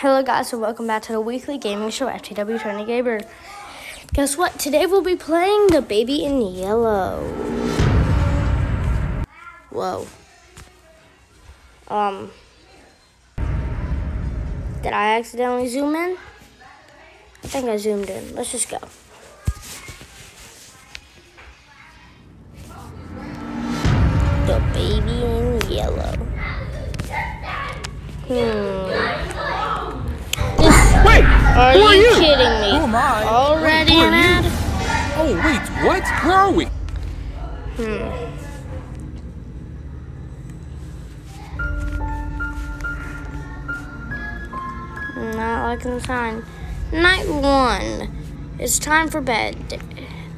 Hello guys and welcome back to the weekly gaming show FTW Trendy Gamer. Guess what? Today we'll be playing the baby in yellow. Whoa. Um Did I accidentally zoom in? I think I zoomed in. Let's just go. The baby in yellow. Hmm. Are who you, are you? kidding me? Who am I? Already Wait, who an are you? ad? Oh, wait, what? Where are we? Hmm. Not liking the sign. Night one. It's time for bed.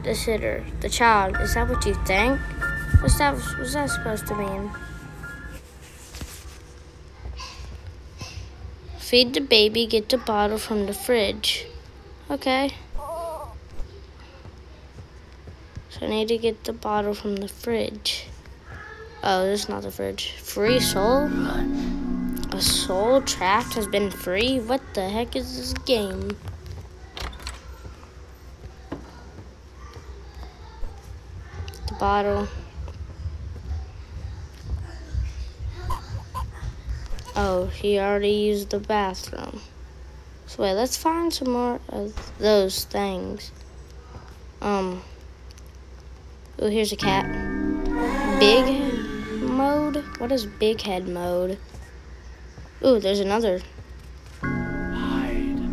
The sitter, the child. Is that what you think? What's that? What's that supposed to mean? Feed the baby. Get the bottle from the fridge. Okay. So I need to get the bottle from the fridge. Oh, this is not the fridge. Free soul? A soul trapped has been free? What the heck is this game? The bottle. Oh, he already used the bathroom. So wait, let's find some more of those things. Um. Oh, here's a cat. Big mode? What is big head mode? Ooh, there's another. Hide.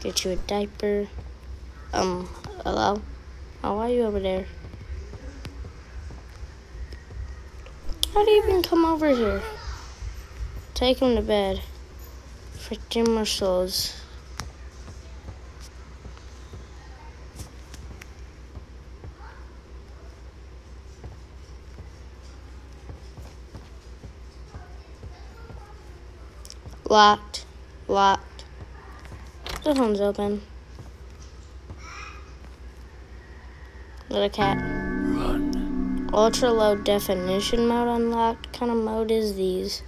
Get you a diaper. Um, hello? Oh, why are you over there? How do you even come over here? Take him to bed. Freaking morsels. Locked. Locked. The phone's open. Little cat. Ultra low definition mode unlocked. What kind of mode is these?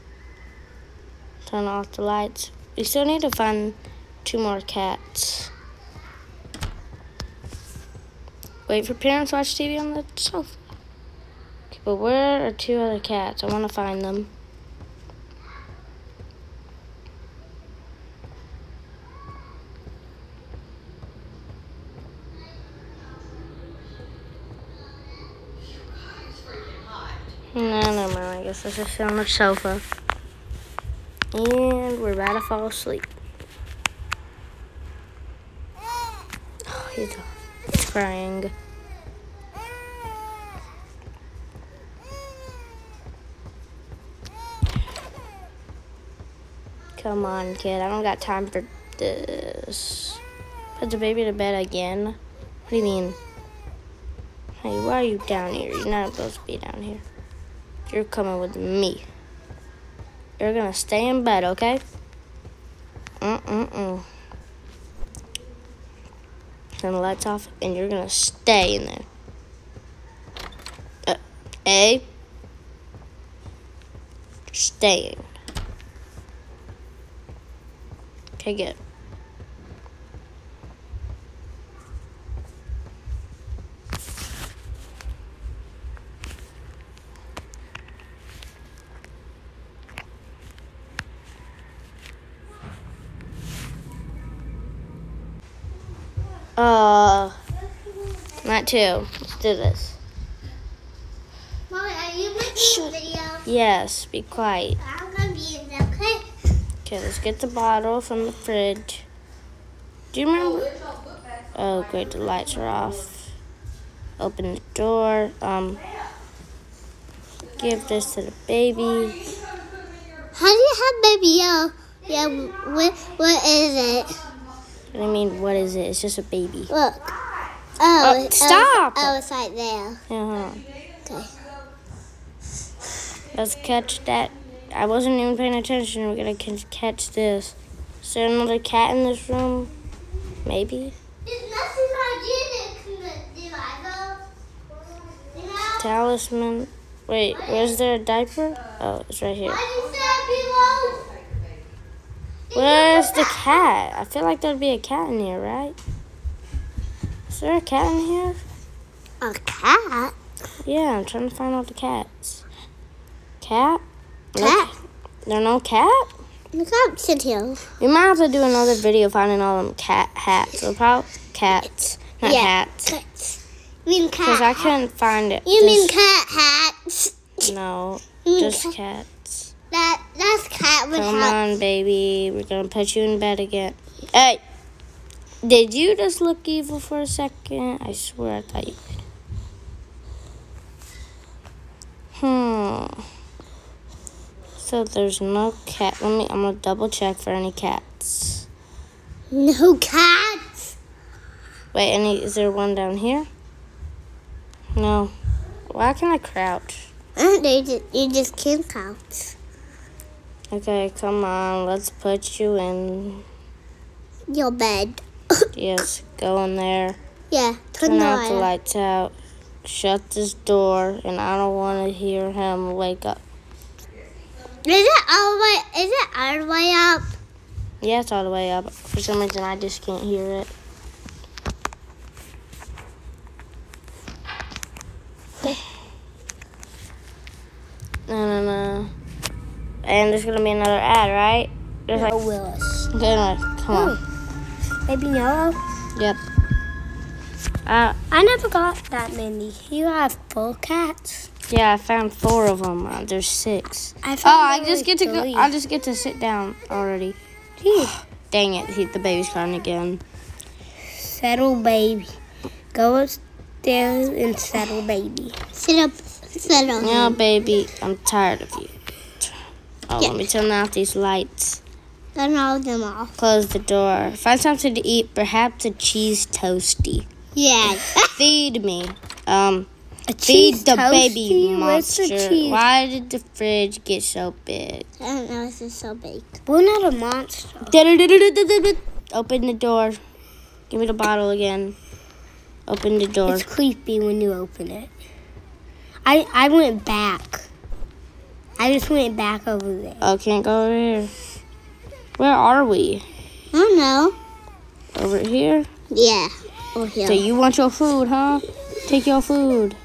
Turn off the lights. We still need to find two more cats. Wait for parents watch TV on the sofa. Okay, but where are two other cats? I want to find them. No, never mind. I guess let's just sit on the sofa. And we're about to fall asleep. Oh, he's crying. Come on, kid. I don't got time for this. Put the baby to bed again? What do you mean? Hey, why are you down here? You're not supposed to be down here. You're coming with me. You're gonna stay in bed, okay? Mm-mm-mm. Turn the lights off, and you're gonna stay in there. Uh, A. Staying. Okay, good. Uh, not two. Let's do this. Mommy, are you making video? Yes, be quiet. I'm gonna be in there, okay? Okay, let's get the bottle from the fridge. Do you remember? Oh, great, the lights are off. Open the door. Um, give this to the baby. How do you have baby yellow? Yeah, what, what is it? Do mean, what is it? It's just a baby. Look. Oh, Oh, it- stop! Oh, it's right there. Uh-huh. Okay. Let's catch that. I wasn't even paying attention. We're gonna catch this. Is there another cat in this room? Maybe. There's nothing hygienic, Delilah. You know? Talisman. Wait, was there a diaper? Oh, it's right here. Why you say below? Where's the cat? I feel like there'd be a cat in here, right? Is there a cat in here? A cat? Yeah, I'm trying to find all the cats. Cat? No- Cat? There no cat? The up, sit here. We might have to do another video finding all them cat hats. So probably cats, not Yeah. hats. Cats. You mean cat Because I couldn't find it. You mean cat hats? No, just cat? cats. That that's cat with Come hats. on, baby. We're gonna put you in bed again. Hey, did you just look evil for a second? I swear I thought you did. Hmm. So there's no cat. Let me. I'm gonna double check for any cats. No cats. Wait, any? Is there one down here? No. Why can I crouch? Uh, they just, you just can't count. Okay, come on. Let's put you in. Your bed. Yes, go in there. Yeah, turn, Turn the out the light. lights out. Shut this door, and I don't want to hear him wake up. Is it all the way? Is it all the way up? Yeah, it's all the way up. For some reason, I just can't hear it. No, no, no. And there's gonna be another ad, right? There's like, Willis. okay, no, come on. Baby yellow. Yep. Uh, I never got that many. You have four cats. yeah, I found four of them. Uh, there's six. I Oh, I just get to go. I just get to sit down already. Dang it! He, the baby's crying again. Settle baby. Go upstairs and settle baby. Sit up. Settle. No, baby, I'm tired of you. Oh, Yeah. let me turn off these lights. Turn all them off. Close the door. Find something to eat, perhaps a cheese toasty. Yeah. Feed me. Um, A feed the toasty? baby Where's the monster. Why did the fridge get so big? I don't know. This is so big. We're not a monster. Open the door. Give me the bottle again. Open the door. It's creepy when you open it. I I went back. I just went back over there. Oh, can't go over here. Where are we? I don't know. Over here? Yeah. Oh, So you want your food, huh? Take your food.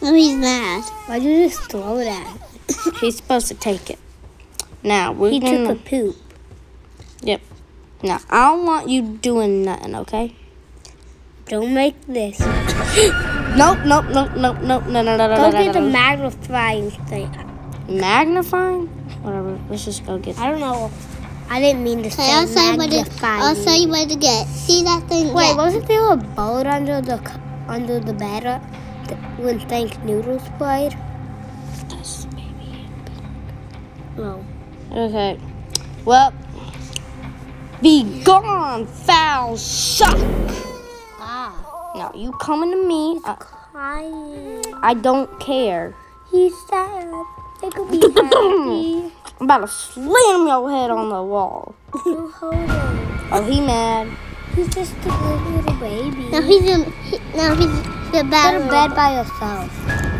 Oh, he's mad. Why'd you just throw it at him? He's supposed to take it. Now we're He gonna. took a poop. Yep. Now I don't want you doing nothing, okay? Don't make this. Nope, nope, nope, nope, nope, no, no, no, no, Go no, get the no, no. magnifying thing. Magnifying? Whatever. Let's just go get. I don't know. I didn't mean to say I'll show you what to. I'll show you what to get. See that thing? Wait, Yeah. wasn't there a boat under the under the bed uh, th- when Thinknoodles played? this, baby. No. Okay. Well, be gone, foul suck. Ah. No, you coming to me? I, Crying. I don't care. He's sad. They could be happy. I'm about to slam your head on the wall. You hold him. Oh, he mad. He's just a good little baby. Now he's in. He, now he's the Go to bed by yourself.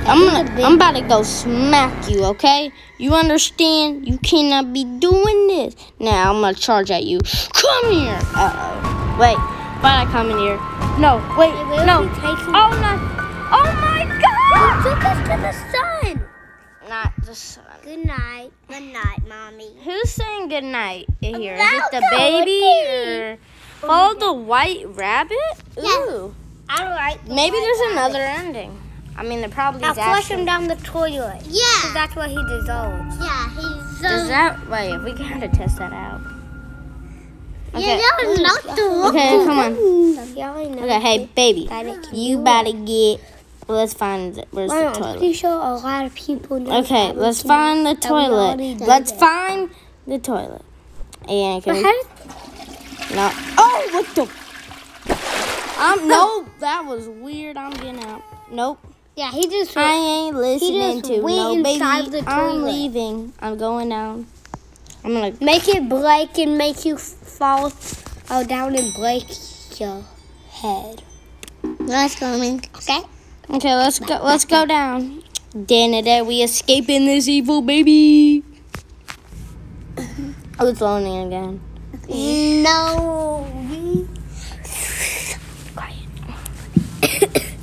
I'm gonna, I'm about to go smack you, okay? You understand? You cannot be doing this. Now I'm gonna charge at you. Come here. Uh oh. Wait. Why'd I come in here? No. Wait. No. Oh no. Oh my God. Not the sun. Good night. Good night, mommy. Who's saying good night here? Is it the baby it's or follow the white rabbit? Ooh. I like. Maybe there's another ending. I mean, there probably Now is. flush him down the toilet. Yeah. That's why he dissolves. Yeah. He's. Does Um, that wait? We gotta test that out. Yeah, that was not the one. Okay, come on. Yeah, I know. Okay, hey baby, Daddy can you do about get. Let's find where's the Mom, I'm toilet. pretty sure a lot of people know. Okay, let's find the that we already toilet. Let's it. find the toilet. And can we, no? Oh, what the? Um, no, that was weird. I'm getting out. Nope, yeah, he just. I ain't listening to no baby. The I'm leaving. I'm going down. I'm gonna. Make it break and make you fall oh, down and break your head. That's coming. Okay? Okay, let's go. Let's go down. Da-da-da, we escaping this evil baby. Oh, it's loading again. No. Quiet.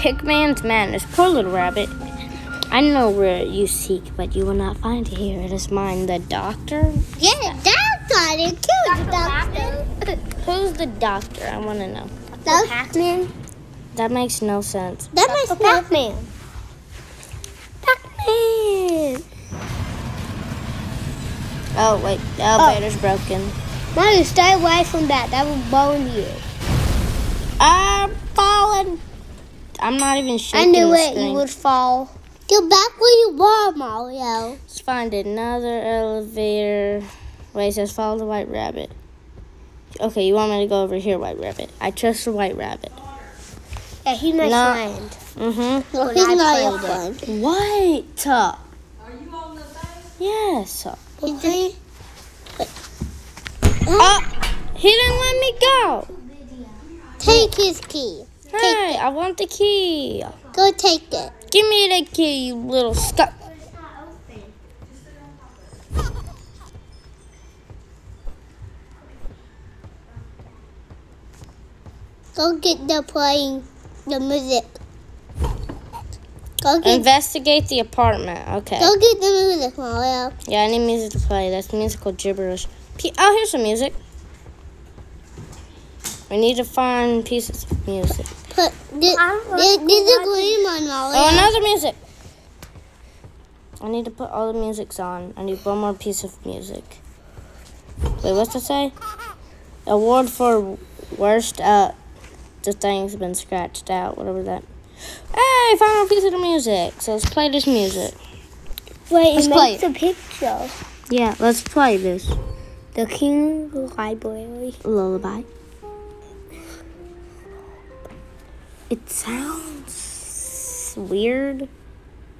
Pigman's madness. Poor little rabbit. I know where you seek, but you will not find it here. It is mine, the doctor. Yeah, that's not it. Doctor. Who's the doctor? I want to know. That's, Pac-Man. That makes no sense. that makes oh, no Pac-Man. Pac-Man. Oh, wait. The oh. elevator's broken. Mario, stay away from that. That will bone you. I'm falling. I'm not even sure. I knew it. You would fall. Go back where you were, Mario. Let's find another elevator. Wait, it says follow the white rabbit. Okay, you want me to go over here, white rabbit? I trust the white rabbit. Yeah, he's my No. friend. Mm-hmm. Well, he's not your played friend. White. Are you on the Yes. Is he? Oh, he didn't let me go. Take his key. Hey, I want the key. Go take it. Give me the key, you little stuck. Go get the playing the music. Go get Investigate the apartment. Okay. go get the music, Mario. Yeah, I need music to play. That's musical gibberish. P- oh, here's some music. We need to find pieces of music. Put get get, get the green one, Mario. Oh, another music. I need to put all the musics on. I need one more piece of music. Wait, what's it say? Award for worst. Uh, the thing's been scratched out. Whatever that. Hey, final piece of the music. So let's play this music. Wait, Let's it play makes a picture. Yeah, let's play this The King Library. lullaby. It sounds weird.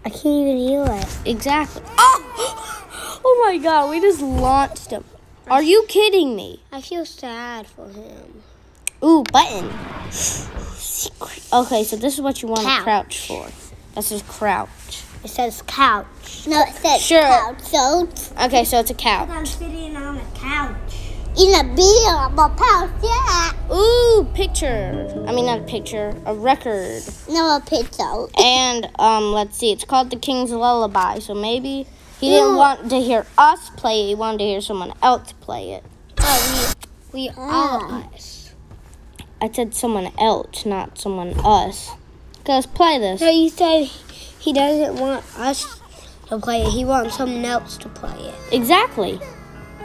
I can't even hear it. Exactly. Oh! oh my god, we just launched him. Are you kidding me? I feel sad for him. Ooh, button. Okay, so this is what you want to crouch for. This is crouch. It says couch. no, it says Sure. couch. So Okay, so it's a couch. I'm sitting on a couch. in a beer, of a pouch, yeah. Ooh, picture. I mean, not a picture, a record. No, a picture. And um, let's see, it's called The King's Lullaby. So maybe he didn't want to hear us play it. He wanted to hear someone else play it. Oh, we, we Ah. I said someone else, not someone us. Let's play this. So you say he doesn't want us to play it. He wants someone else to play it. Exactly.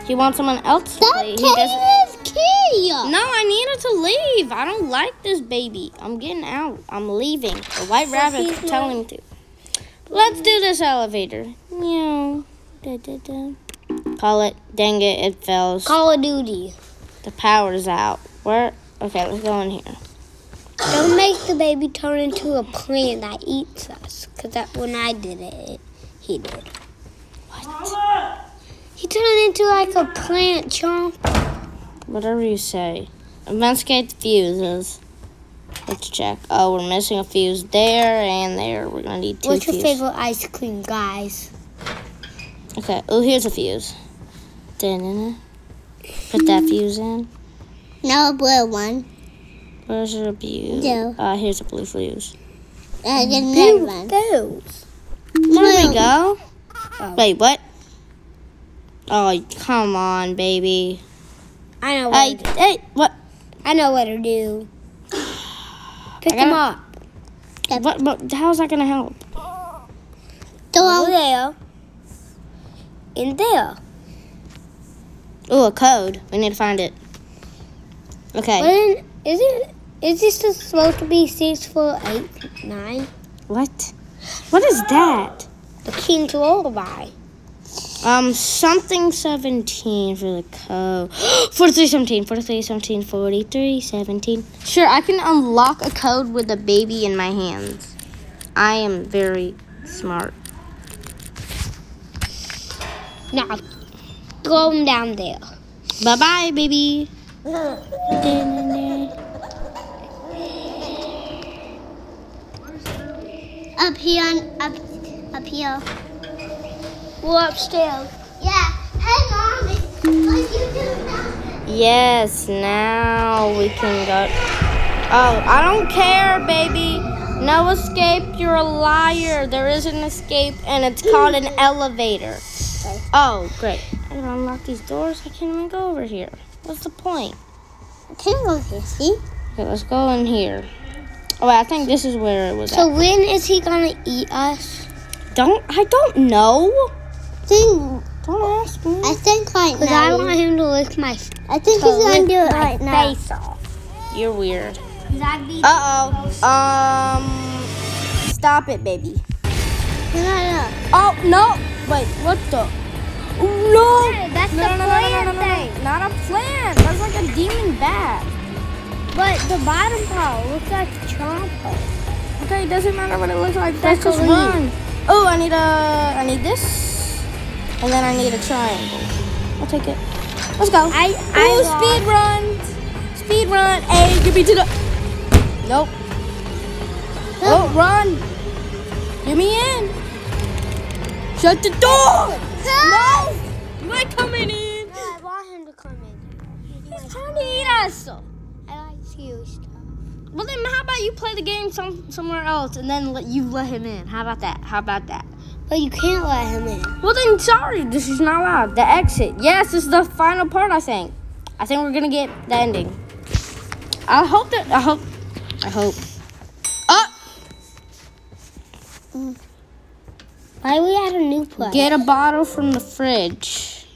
He wants someone else to play. It. He doesn't. is key. No, I needed to leave. I don't like this baby. I'm getting out. I'm leaving. The white rabbit he's telling me to. Let's do this elevator. Meow. Da, da, da. Call it. Dang it, it fails. Call of Duty. The power's out. Where? Okay, let's go in here. Don't make the baby turn into a plant that eats us. Because that when I did it, it he did. What? He turned into like a plant chomp. Whatever you say. Investigate the fuses. Let's check. Oh, we're missing a fuse there and there. We're gonna need two What's your fuses. favorite ice cream, guys? Okay. Oh, here's a fuse. Da-na-na. Put that fuse in. No, a blue one. Where's the blue? Yeah. Uh, here's a blue fuse. And another one. Those. There we go. Oh. Wait, what? Oh, come on, baby. I know what Hey, to do. hey, what? I know what to do. Pick I him gotta- up. What? But how's that gonna help? Over Throw there. In there. Ooh, a code. We need to find it. Okay. When is it? Is this supposed to be six, four, eight, nine? What? What is that? The king King's Lullaby. Um, something 17 for the code. 43, 17, 43, 17, 43, 17. Sure, I can unlock a code with a baby in my hands. I am very smart. Now, throw him down there. Bye bye, baby. Up here, and up, up here. We're upstairs. Yeah. Hey, mommy. What you do now? Yes, now we can go. Oh, I don't care, baby. No escape. You're a liar. There is an escape, and it's called an elevator. Oh, great. I gotta unlock these doors. I can't even go over here. What's the point? Can I go here? See? Okay, let's go in here. Oh, I think this is where it was So at. when is he gonna eat us? Don't I don't know. Think, Don't ask me. I think right Because now. I want him to lick my I think he's gonna do it right now. face off. You're weird. Uh oh. Um. Stop it, baby. No, no, no. Oh no! Wait, what the? No! Hey, the bottom part looks like Chompo. Okay, it doesn't matter what it looks like. That's just a run. Oh, I need a. I need this, and then I need a triangle. I'll take it. Let's go. I Ooh, I speed run! Speed run! Hey, give me to the. Nope. Oh, run! Get me in! Shut the door! No! You ain't coming in! No, I want him to come in. He's trying to eat us! Well, then how about you play the game some somewhere else and then let you let him in? How about that? How about that? But you can't let him in. Well, then sorry, this is not allowed. The exit. Yes, this is the final part. I think. I think we're gonna get the ending. I hope that. I hope. I hope. Oh! Mm. Why we at a new place? Get a bottle from the fridge.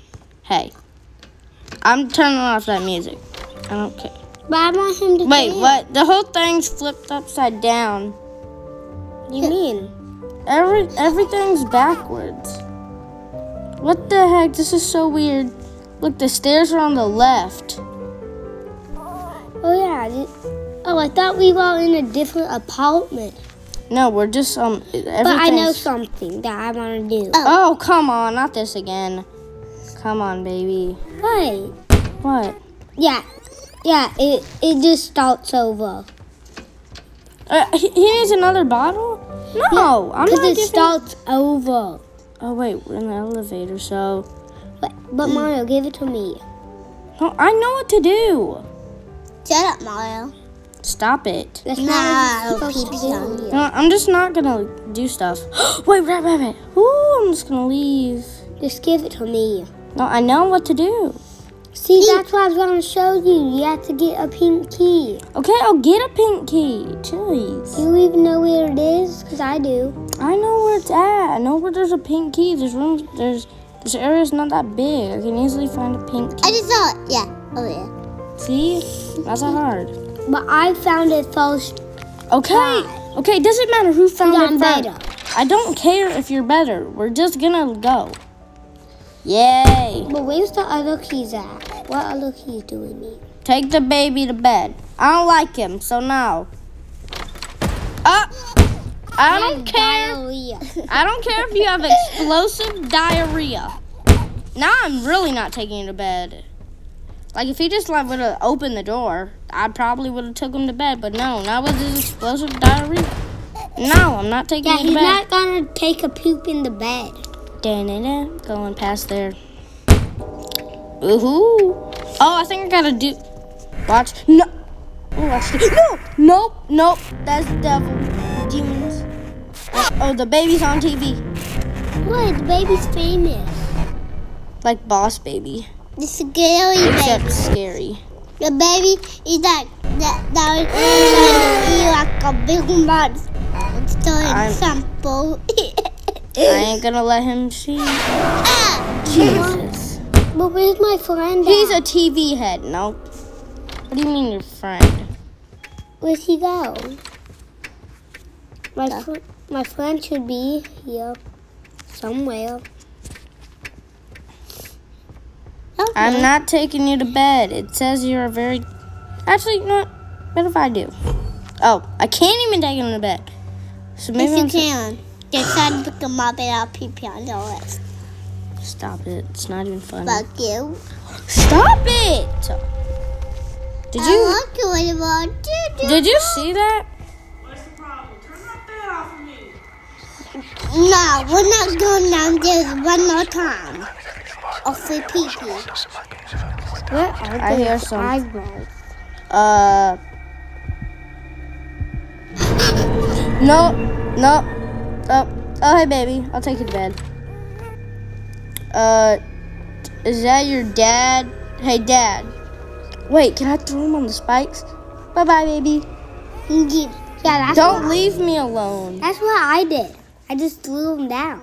Hey, I'm turning off that music. I don't care. But I want him to Wait, what? The whole thing's flipped upside down. What do you mean? Every everything's backwards. What the heck? This is so weird. Look, the stairs are on the left. Oh yeah. Oh, I thought we were in a different apartment. No, we're just um. But I know something that I want to do. Oh come on, not this again. Come on, baby. Wait. What? Yeah. Yeah. It it just starts over. Uh, he, he another bottle? No, I'm Because it giving- starts over. Oh wait, we're in the elevator, so. But, but Mario, give it to me. No, I know what to do. Shut up, Mario. Stop it. That's Nah, I'll you're supposed pee to on do. you. No, I'm just not gonna do stuff. wait, rabbit, rabbit. Ooh, I'm just gonna leave. Just give it to me. No, I know what to do. See, that's what I was going to show you. You have to get a pink key. Okay, I'll get a pink key. Jeez. Do you even know where it is? Because I do. I know where it's at. I know where there's a pink key. There's rooms. There's this area's not that big. I can easily find a pink key. I just saw it. Yeah, oh, over there. See, that's not hard. But I found it first. Okay. Okay. It doesn't matter who found it first. better. I don't care if you're better. We're just gonna go. Yay! But where's the other keys at? What other keys do we need? Take the baby to bed. I don't like him, so no. Up. I don't care. Diarrhea. I don't care if you have explosive diarrhea. Now I'm really not taking him to bed. Like if he just like would have opened the door, I probably would have took him to bed. But no, not with his explosive diarrhea. No, I'm not taking yeah, you to he's not going to take a poop in the bed. Going past there. Ooh. Oh, I think I gotta do. Watch. No. Oh, watch. the- No. Nope. Nope. That's the devil. Demons. Oh, oh, the baby's on TV. What? The baby's famous. Like Boss Baby. The scary baby. Except scary. The baby is like that. That was trying to eat like a big monster. It's doing I'm- sample. I ain't gonna let him see. ah! Jesus. But where's my friend? He's at? a TV head. Nope. What do you mean, your friend? Where'd he go? My, fr- my friend should be here somewhere. Okay. I'm not taking you to bed. It says you're a very. Actually, you know what? What if I do? Oh, I can't even take him to bed. So maybe Yes, you I'm can. They're trying to pick them up and I'll pee pee on the list. Stop it. It's not even funny. Fuck you. Stop it! Did I you want to what about did you see that? What's the problem? Turn that bed off of me. No, we're not going downstairs one more time. Or for pee pee. Where are I hear some- eyebrows? Uh. No, no. Oh, oh, hey, baby. I'll take you to bed. Uh, is that your dad? Hey, dad. Wait, can I throw him on the spikes? Bye, bye, baby. Yeah, that's Don't leave me alone. That's what I did. I just threw him down.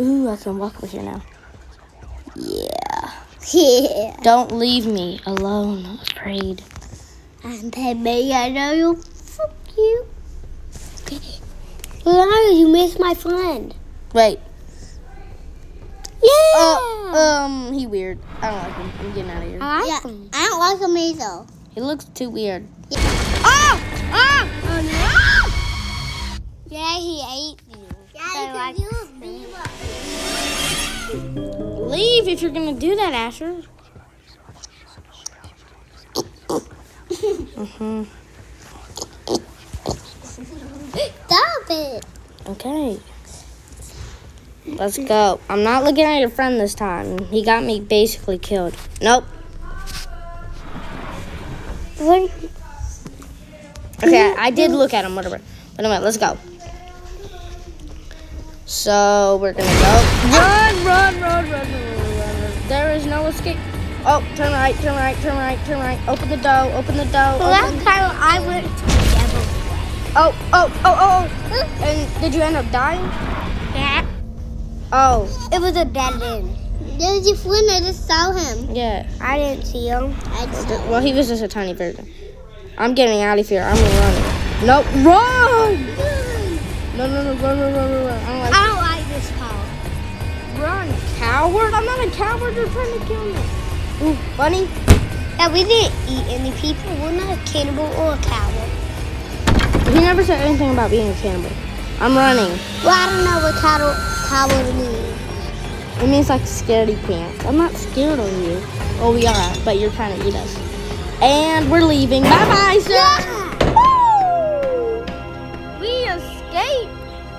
Ooh, I can walk over here now. Yeah. Yeah. Don't leave me alone. I'm afraid. And baby, I know you'll Fuck you. No, you missed my friend. Wait. Yeah. Oh, um, he weird. I don't like him. I'm getting out of here. I like Yeah, them. I don't like him either. He looks too weird. Oh! Oh! Oh no! Yeah, he ate you. Yeah, like- you me. Leave if you're gonna do that, Asher. hmm Stop it. Okay. Let's go. I'm not looking at your friend this time. He got me basically killed. Nope. Okay, I, did look at him, whatever. But anyway, let's go. So we're gonna go. Run, run, run, run, run, run, run. There is no escape. Oh, turn right, turn right, turn right, turn right. Open the door, open the door. Well, last time I went to the devil. Oh, oh, oh, oh, oh. And did you end up dying? Yeah. Oh, It was a dead end. There's your friend. I just saw him. yeah. I didn't see him. I just saw him. Well, he was just a tiny version. I'm getting out of here. I'm running. No, run! No, no, no, run, run, run, run, run. I don't like I don't like this power. run, coward. I'm not a coward. You're trying to kill me. Ooh, bunny. Yeah, we didn't eat any people. We're not a cannibal or a coward. He never said anything about being a cannibal. I'm running. Well, I don't know what cattle coward means. It means like scaredy pants. I'm not scared of you. Oh, we are, but you're trying to eat us. And we're leaving. Bye bye, sir. Woo! We escaped.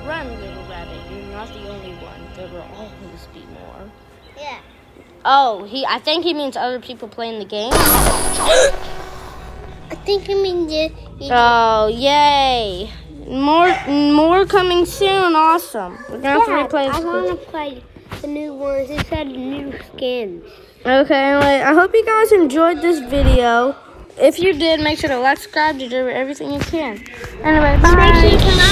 Run, little rabbit. You're not the only one. There will always be more. Yeah. Oh, he. I think he means other people playing the game. I think means you. you Oh, yay! More, more coming soon. Awesome. We're gonna have to replay I want to play the new ones. It said new skins. Okay, anyway, I hope you guys enjoyed this video. If you did, make sure to like, subscribe, to do everything you can. Anyway, bye.